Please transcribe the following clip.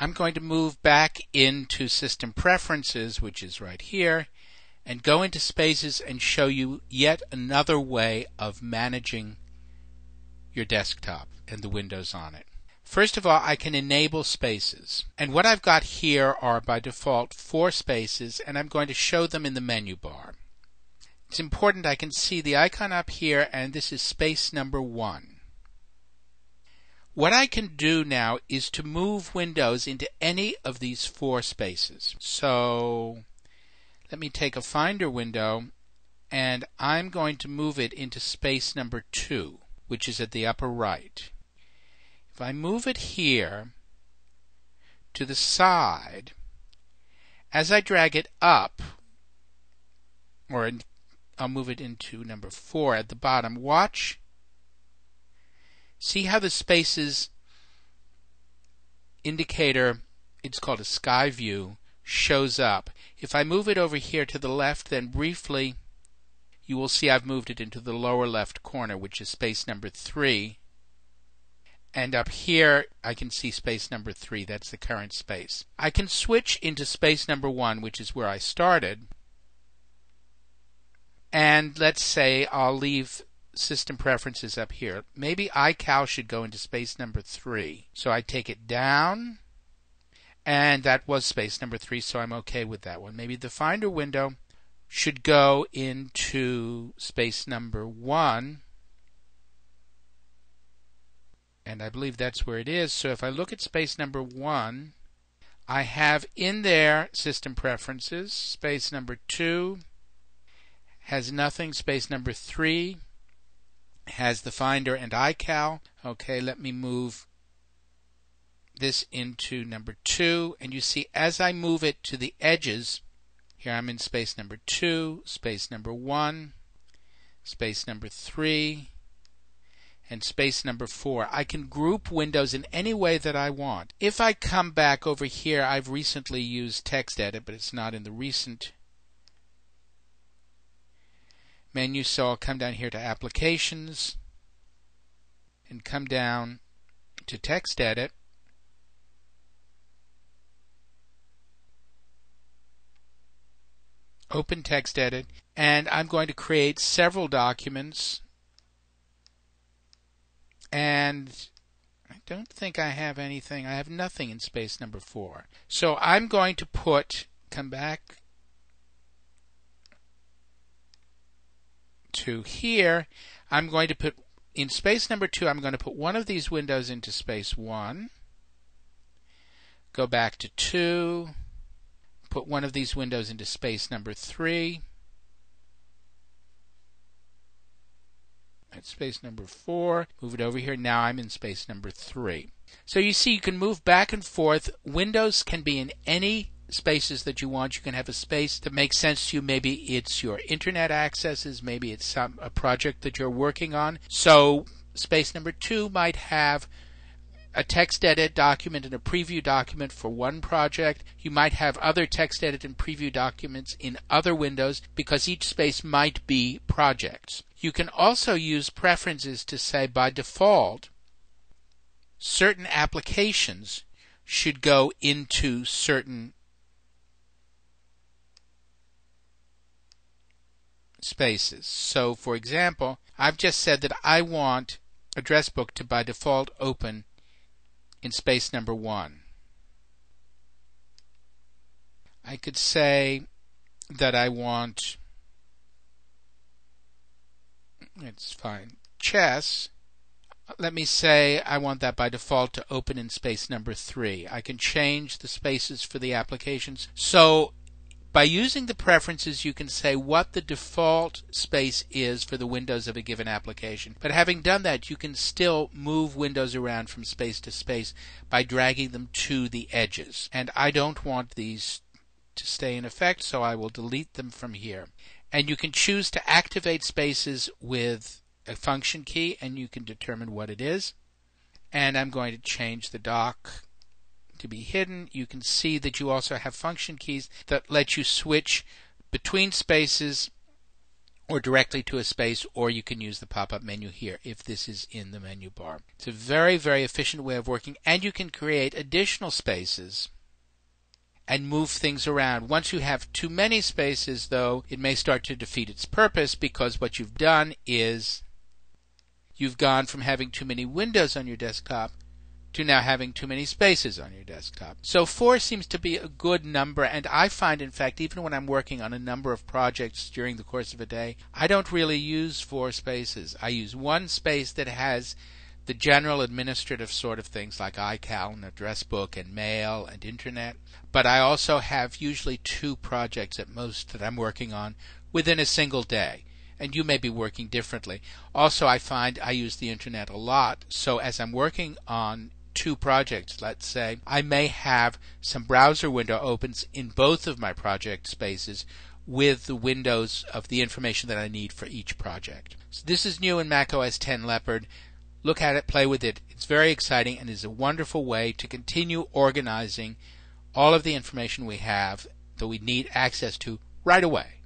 I'm going to move back into System Preferences, which is right here, and go into Spaces and show you yet another way of managing your desktop and the windows on it. First of all, I can enable spaces. And what I've got here are by default four spaces, and I'm going to show them in the menu bar. It's important I can see the icon up here, and this is space number one. What I can do now is to move windows into any of these four spaces. So let me take a Finder window, and I'm going to move it into space number two, which is at the upper right. If I move it here to the side, as I drag it up, or I'll move it into number four at the bottom, watch. See how the spaces indicator, it's called a sky view, shows up. If I move it over here to the left, then briefly you will see I've moved it into the lower left corner, which is space number three. And up here, I can see space number three. That's the current space. I can switch into space number one, which is where I started. And let's say I'll leave system preferences up here. Maybe iCal should go into space number three. So I take it down, and that was space number three, so I'm okay with that one. Maybe the Finder window should go into space number one and I believe that's where it is. So if I look at space number one, I have in there system preferences. Space number two has nothing. Space number three has the Finder and iCal. Okay, let me move this into number two. And you see, as I move it to the edges, here I'm in space number two, space number one, space number three, and space number 4. I can group windows in any way that I want. If I come back over here, I've recently used TextEdit, but it's not in the recent menu, so I'll come down here to Applications and come down to text edit. Open text edit and I'm going to create several documents and I don't think I have anything. I have nothing in space number four. So I'm going to put, come back to here. I'm going to put, in space number two, I'm going to put one of these windows into space one. Go back to two. Put one of these windows into space number three. at space number four, move it over here. Now I'm in space number three. So you see, you can move back and forth. Windows can be in any spaces that you want. You can have a space that makes sense to you. Maybe it's your internet accesses. Maybe it's some a project that you're working on. So space number two might have a text edit document and a preview document for one project. You might have other text edit and preview documents in other windows because each space might be projects. You can also use preferences to say by default certain applications should go into certain spaces. So, for example, I've just said that I want address book to by default open in space number one. I could say that I want it's fine. Chess, let me say I want that by default to open in space number 3. I can change the spaces for the applications. So by using the preferences, you can say what the default space is for the windows of a given application. But having done that, you can still move windows around from space to space by dragging them to the edges. And I don't want these to stay in effect, so I will delete them from here and you can choose to activate spaces with a function key and you can determine what it is. And I'm going to change the dock to be hidden. You can see that you also have function keys that let you switch between spaces or directly to a space, or you can use the pop-up menu here if this is in the menu bar. It's a very, very efficient way of working, and you can create additional spaces and move things around. Once you have too many spaces, though, it may start to defeat its purpose because what you've done is you've gone from having too many windows on your desktop to now having too many spaces on your desktop. So 4 seems to be a good number, and I find, in fact, even when I'm working on a number of projects during the course of a day, I don't really use four spaces. I use one space that has the general administrative sort of things like iCal and address book and mail and internet. But I also have usually two projects at most that I'm working on within a single day. And you may be working differently. Also, I find I use the internet a lot. So as I'm working on two projects, let's say, I may have some browser window opens in both of my project spaces with the windows of the information that I need for each project. So this is new in macOS 10 Leopard. Look at it, play with it. It's very exciting and is a wonderful way to continue organizing all of the information we have that we need access to right away.